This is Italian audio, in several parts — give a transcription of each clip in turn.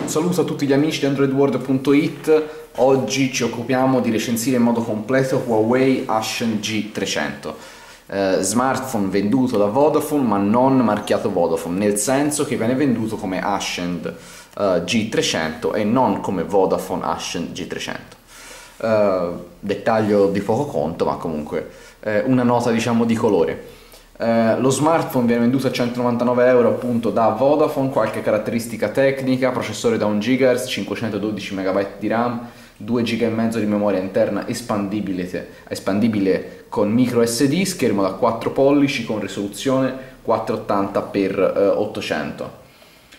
Un saluto a tutti gli amici di AndroidWorld.it. Oggi ci occupiamo di recensire in modo completo Huawei Ashen G300. Eh, smartphone venduto da Vodafone ma non marchiato Vodafone, nel senso che viene venduto come Ashen eh, G300 e non come Vodafone Ashen G300. Eh, dettaglio di poco conto, ma comunque eh, una nota diciamo di colore. Eh, lo smartphone viene venduto a 199 euro appunto da Vodafone, qualche caratteristica tecnica, processore da 1 GHz, 512 MB di RAM, 2 GB e mezzo di memoria interna espandibile, espandibile con micro SD, schermo da 4 pollici con risoluzione 480x800.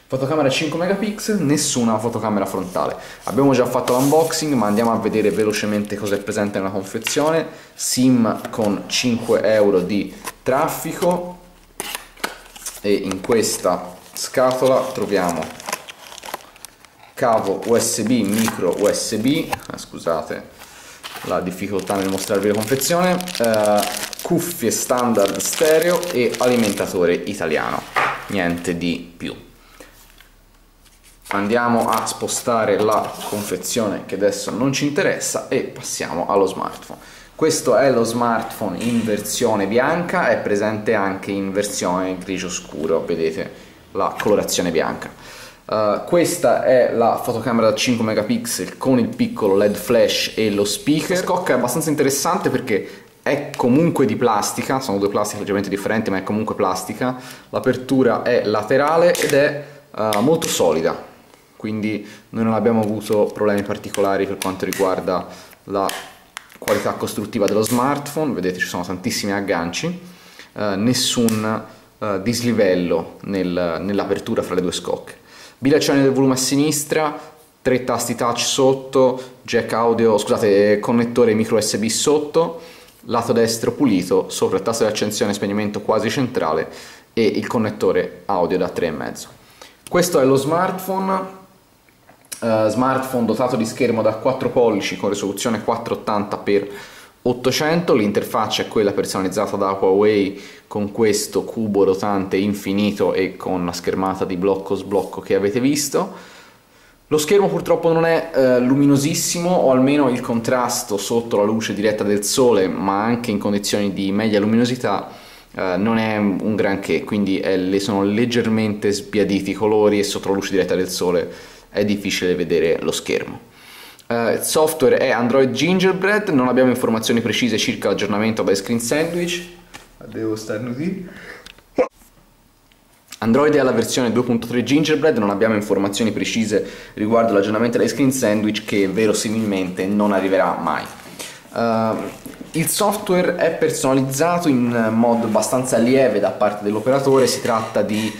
Fotocamera 5 megapixel, nessuna fotocamera frontale. Abbiamo già fatto l'unboxing, ma andiamo a vedere velocemente cosa è presente nella confezione. SIM con 5 euro di traffico e in questa scatola troviamo cavo USB, micro USB, eh, scusate la difficoltà nel mostrarvi la confezione, eh, cuffie standard stereo e alimentatore italiano, niente di più. Andiamo a spostare la confezione che adesso non ci interessa e passiamo allo smartphone questo è lo smartphone in versione bianca è presente anche in versione grigio scuro vedete la colorazione bianca. Uh, questa è la fotocamera da 5 megapixel con il piccolo led flash e lo speaker. La scocca è abbastanza interessante perché è comunque di plastica, sono due plastiche leggermente differenti ma è comunque plastica, l'apertura è laterale ed è uh, molto solida, quindi noi non abbiamo avuto problemi particolari per quanto riguarda la qualità costruttiva dello smartphone, vedete ci sono tantissimi agganci, eh, nessun eh, dislivello nel, nell'apertura fra le due scocche. Bilancione del volume a sinistra, tre tasti touch sotto, jack audio, scusate, connettore micro USB sotto, lato destro pulito, sopra il tasto di accensione e spegnimento quasi centrale e il connettore audio da 3,5. Questo è lo smartphone, uh, smartphone dotato di schermo da 4 pollici con risoluzione 480x800, l'interfaccia è quella personalizzata da Huawei con questo cubo rotante infinito e con la schermata di blocco sblocco che avete visto. Lo schermo purtroppo non è eh, luminosissimo o almeno il contrasto sotto la luce diretta del sole ma anche in condizioni di media luminosità eh, non è un granché. Quindi è, sono leggermente sbiaditi i colori e sotto la luce diretta del sole è difficile vedere lo schermo. Uh, il software è Android Gingerbread, non abbiamo informazioni precise circa l'aggiornamento by Screen Sandwich. Devo starnuti. Android è alla versione 2.3 Gingerbread, non abbiamo informazioni precise riguardo l'aggiornamento dei Screen Sandwich che verosimilmente non arriverà mai. Uh, il software è personalizzato in modo abbastanza lieve da parte dell'operatore, si tratta di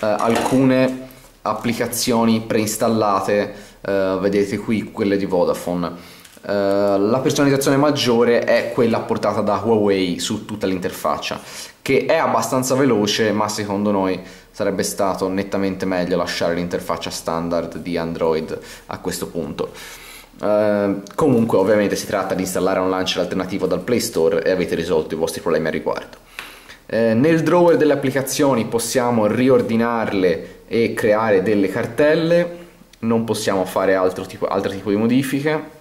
uh, alcune applicazioni preinstallate, uh, vedete qui quelle di Vodafone. Uh, la personalizzazione maggiore è quella portata da Huawei su tutta l'interfaccia, che è abbastanza veloce, ma secondo noi sarebbe stato nettamente meglio lasciare l'interfaccia standard di Android a questo punto. Uh, comunque ovviamente si tratta di installare un launcher alternativo dal Play Store e avete risolto i vostri problemi a riguardo. Uh, nel drawer delle applicazioni possiamo riordinarle e creare delle cartelle, non possiamo fare altro tipo, altro tipo di modifiche.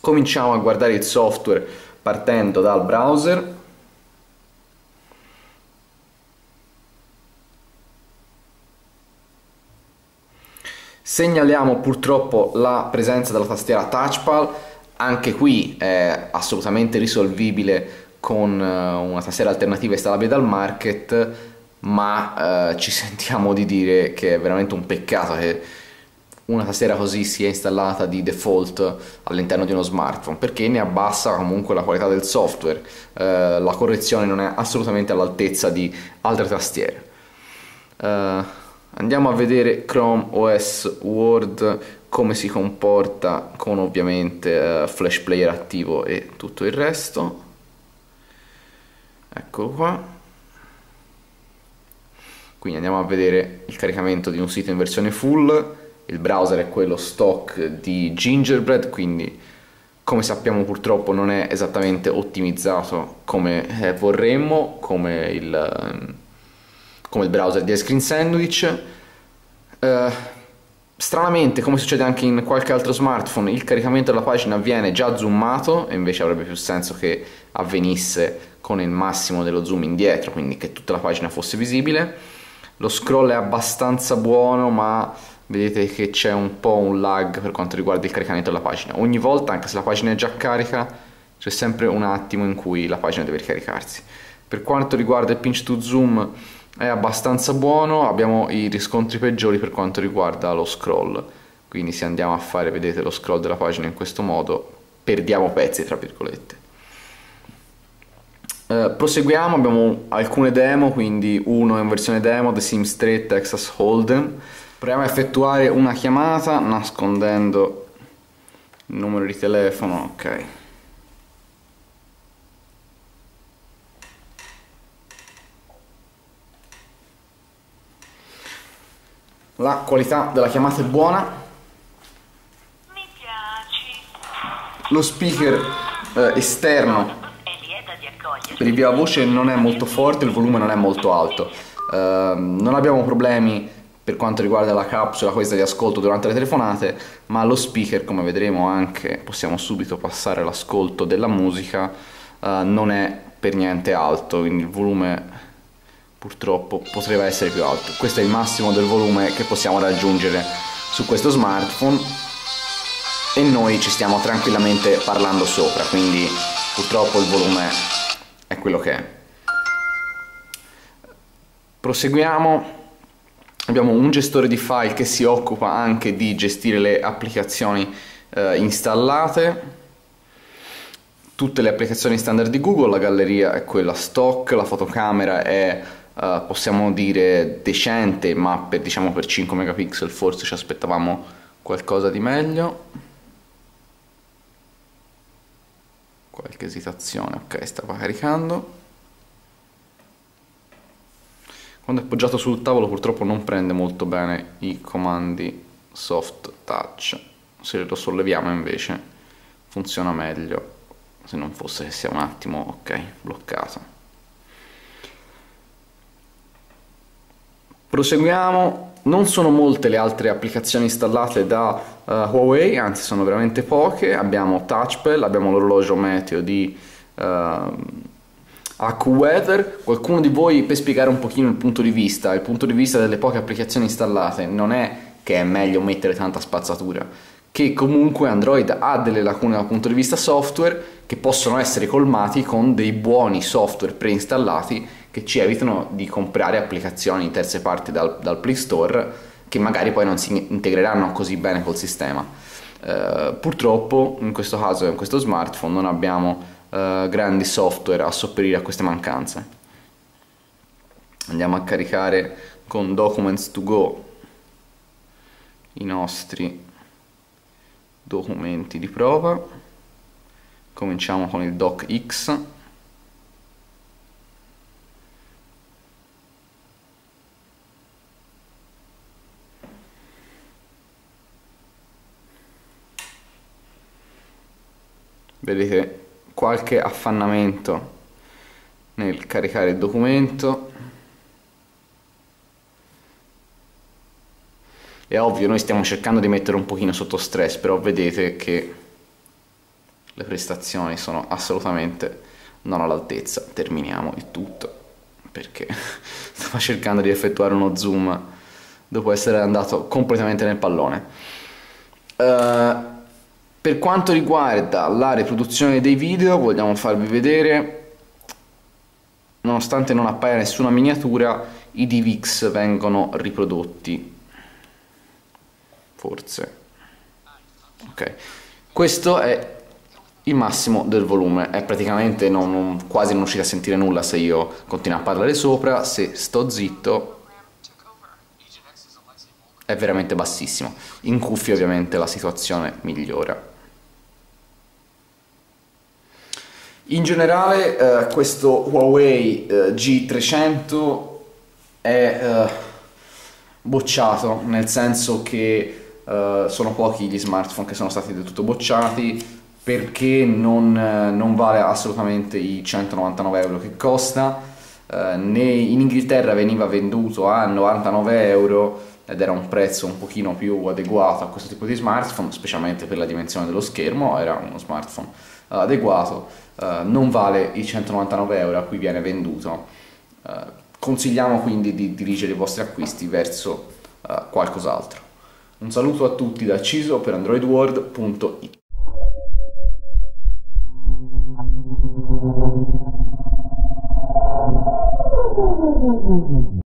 Cominciamo a guardare il software partendo dal browser. Segnaliamo purtroppo la presenza della tastiera touchpad, anche qui è assolutamente risolvibile con eh, una tastiera alternativa installabile dal market ma eh, ci sentiamo di dire che è veramente un peccato che una tastiera così sia installata di default all'interno di uno smartphone perché ne abbassa comunque la qualità del software. Eh, la correzione non è assolutamente all'altezza di altre tastiere. Eh, andiamo a vedere Chrome OS Word come si comporta con ovviamente eh, Flash Player attivo e tutto il resto eccolo qua. Quindi andiamo a vedere il caricamento di un sito in versione full. Il browser è quello stock di Gingerbread quindi come sappiamo purtroppo non è esattamente ottimizzato come eh, vorremmo come il, ehm, come il browser di Cream Sandwich. Uh, Stranamente, come succede anche in qualche altro smartphone, il caricamento della pagina avviene già zoomato e invece avrebbe più senso che avvenisse con il massimo dello zoom indietro, quindi che tutta la pagina fosse visibile. Lo scroll è abbastanza buono, ma vedete che c'è un po' un lag per quanto riguarda il caricamento della pagina. Ogni volta, anche se la pagina è già carica, c'è sempre un attimo in cui la pagina deve ricaricarsi. Per quanto riguarda il pinch to zoom è abbastanza buono, abbiamo i riscontri peggiori per quanto riguarda lo scroll. Quindi se andiamo a fare, vedete, lo scroll della pagina in questo modo, perdiamo pezzi, tra virgolette. Uh, proseguiamo, abbiamo alcune demo, quindi uno è in versione demo, The Sims 3 Texas Hold'em. Proviamo a effettuare una chiamata nascondendo il numero di telefono, ok. La qualità della chiamata è buona. Mi piaci. Lo speaker eh, esterno per il via voce non è molto forte, il volume non è molto alto. Uh, non abbiamo problemi per quanto riguarda la capsula questa di ascolto durante le telefonate, ma lo speaker, come vedremo anche, possiamo subito passare l'ascolto della musica, uh, non è per niente alto, quindi il volume purtroppo potrebbe essere più alto. Questo è il massimo del volume che possiamo raggiungere su questo smartphone e noi ci stiamo tranquillamente parlando sopra, quindi purtroppo il volume è quello che è. Proseguiamo. Abbiamo un gestore di file che si occupa anche di gestire le applicazioni eh, installate. Tutte le applicazioni standard di Google, la galleria è quella stock, la fotocamera è eh, possiamo dire decente, ma per, diciamo per 5 megapixel forse ci aspettavamo qualcosa di meglio. qualche esitazione ok stava caricando. Quando è appoggiato sul tavolo purtroppo non prende molto bene i comandi soft touch. Se lo solleviamo invece funziona meglio se non fosse che sia un attimo ok bloccato proseguiamo non sono molte le altre applicazioni installate da uh, Huawei, anzi sono veramente poche. Abbiamo Touchpad, abbiamo l'orologio meteo di uh, AccuWeather. Qualcuno di voi per spiegare un pochino il punto di vista, il punto di vista delle poche applicazioni installate non è che è meglio mettere tanta spazzatura, che comunque Android ha delle lacune dal punto di vista software che possono essere colmati con dei buoni software preinstallati che ci evitano di comprare applicazioni in terze parti dal, dal Play Store che magari poi non si integreranno così bene col sistema. Uh, purtroppo in questo caso in questo smartphone non abbiamo uh, grandi software a sopperire a queste mancanze. Andiamo a caricare con Documents to Go i nostri documenti di prova. Cominciamo con il DocX vedete qualche affannamento nel caricare il documento. È ovvio noi stiamo cercando di mettere un pochino sotto stress però vedete che le prestazioni sono assolutamente non all'altezza. Terminiamo il tutto perché stava cercando di effettuare uno zoom dopo essere andato completamente nel pallone. Uh, per quanto riguarda la riproduzione dei video, vogliamo farvi vedere, nonostante non appaia nessuna miniatura, i DVX vengono riprodotti. Forse. Ok. Questo è il massimo del volume, è praticamente non, non, quasi non riuscite a sentire nulla se io continuo a parlare sopra, se sto zitto è veramente bassissimo. In cuffia ovviamente la situazione migliora. In generale eh, questo Huawei eh, G300 è eh, bocciato, nel senso che eh, sono pochi gli smartphone che sono stati del tutto bocciati perché non, eh, non vale assolutamente i 199 euro che costa. Eh, in Inghilterra veniva venduto a 99 euro, ed era un prezzo un pochino più adeguato a questo tipo di smartphone, specialmente per la dimensione dello schermo, era uno smartphone adeguato, uh, non vale i 199 euro a cui viene venduto. Uh, consigliamo quindi di dirigere i vostri acquisti verso qualcos'altro. Un saluto a tutti da Ciso per androidworld.it. Mm-hmm.